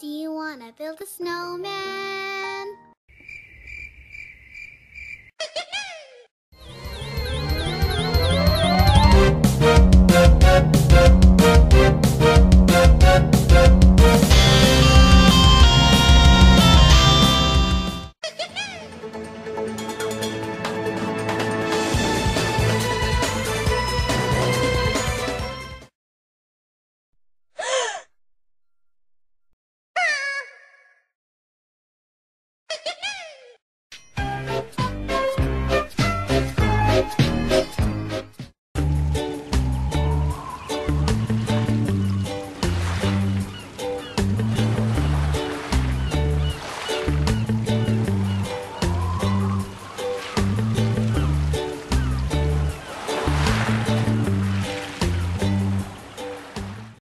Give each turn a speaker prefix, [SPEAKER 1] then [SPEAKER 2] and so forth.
[SPEAKER 1] Do you wanna build a snowman?